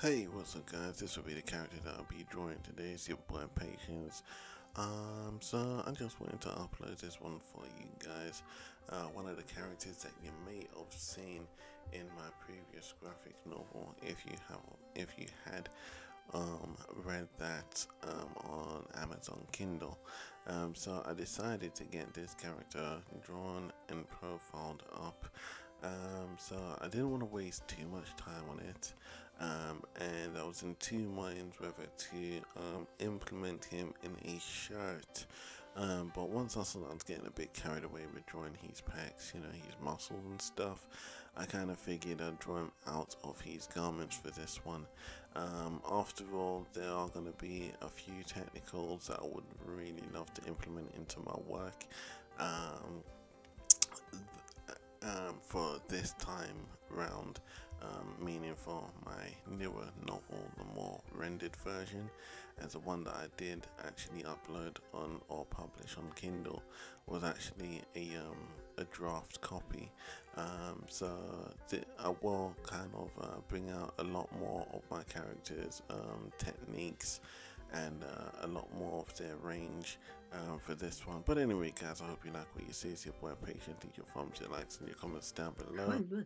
Hey, what's up guys? This will be the character that I'll be drawing today. It's your boy Pashants. Um, so I just wanted to upload this one for you guys. Uh, one of the characters that you may have seen in my previous graphic novel, if you have, if you had um, read that um, on Amazon Kindle. Um, so I decided to get this character drawn and profiled up. Um, so I didn't want to waste too much time on it, um, and I was in two minds whether to um, implement him in a shirt. Um, but once started getting a bit carried away with drawing his pecs, you know, his muscles and stuff, I kind of figured I'd draw him out of his garments for this one. Um, after all, there are going to be a few technicals that I would really love to implement into my work. Um, um, for this time round, um, meaning for my newer novel, the more rendered version, as the one that I did actually upload on or publish on Kindle was actually a um, a draft copy. Um, so I will kind of uh, bring out a lot more of my characters' um, techniques and uh, a lot more of their range um, for this one. But anyway, guys, I hope you like what you see. It's your boy Pashants. Leave your thumbs, your likes, and your comments down below. Your boy,